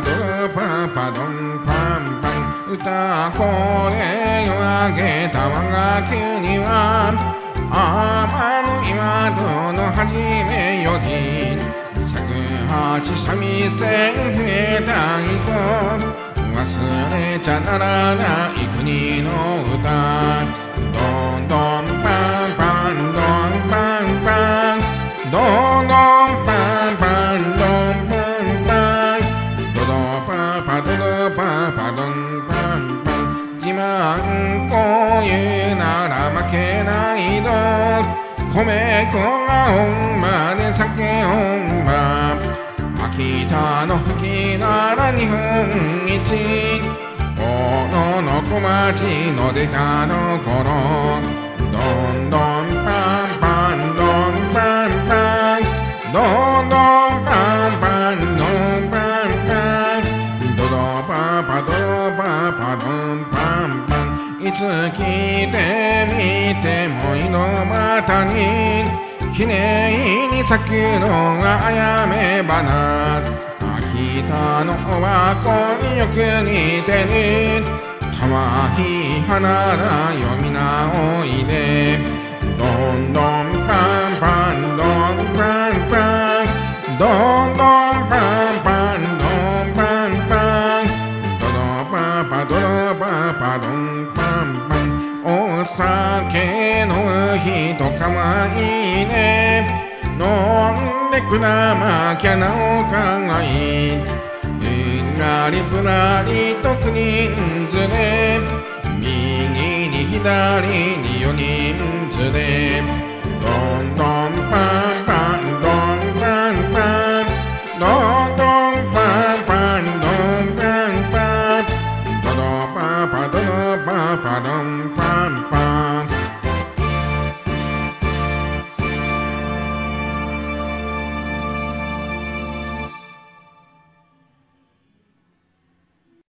ドパパドンパンパン歌声を明げた我が急にはまる岩戸の初めより尺八三味線兵隊と忘れちゃならない国の歌どんどんパンパンどんパンパンどん米粉が本場で酒本場秋田の吹きなら日本一。大野の小町の出たの頃どんどんパンパンどんパンパン。どんつ聞いてみても井の股にきれいに咲くのがあやめ花秋田のおばこによく似てるかわいい花だよみなおいでどんどんパンパンどんパンパンどんどん酒の人かわいいね。飲んでくらまきゃなおかがい。いぶらりぶらりと9人ずれ右に左に4人ずれどんどん